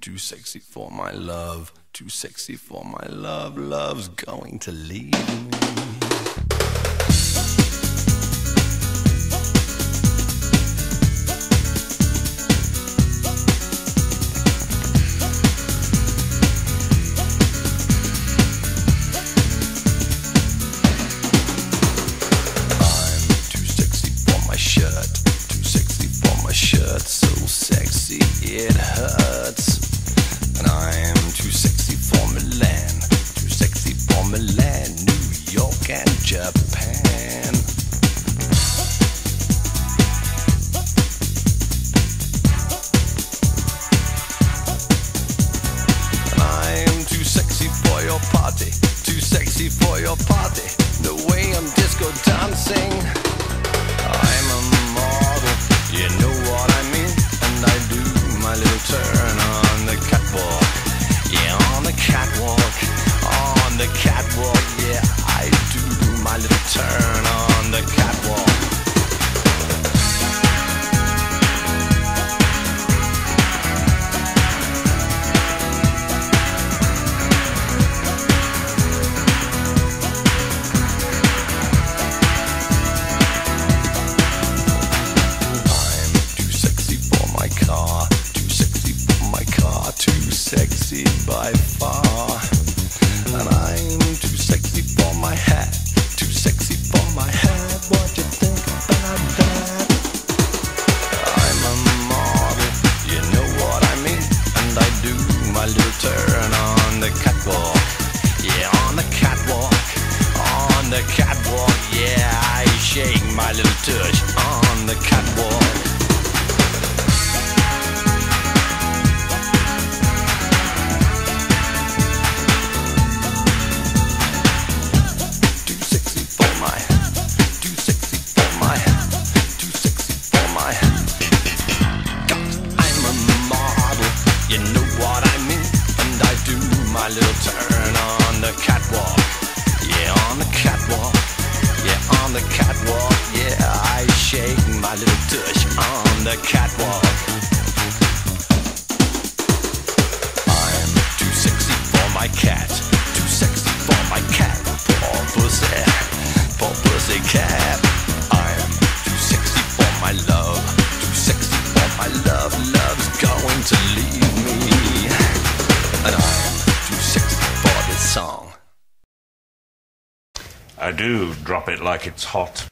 Too sexy for my love, too sexy for my love. Love's going to leave me. Shirt, so sexy it hurts. Your party, too sexy for your party. The way I'm disco dancing. I'm a model, you know what I mean. And I do my little turn on the catwalk. Yeah, on the catwalk, sexy by far. And I'm too sexy for my hat, too sexy for my hat. What you think about that? I'm a model, you know what I mean. And I do my little turn on the catwalk. Yeah, on the catwalk, on the catwalk. Yeah, I shake my little tush on the catwalk. Little turn on the catwalk. Yeah, on the catwalk. Yeah, on the catwalk. Yeah, I shake my little tush on the catwalk. I'm too sexy for my cat. I do drop it like it's hot.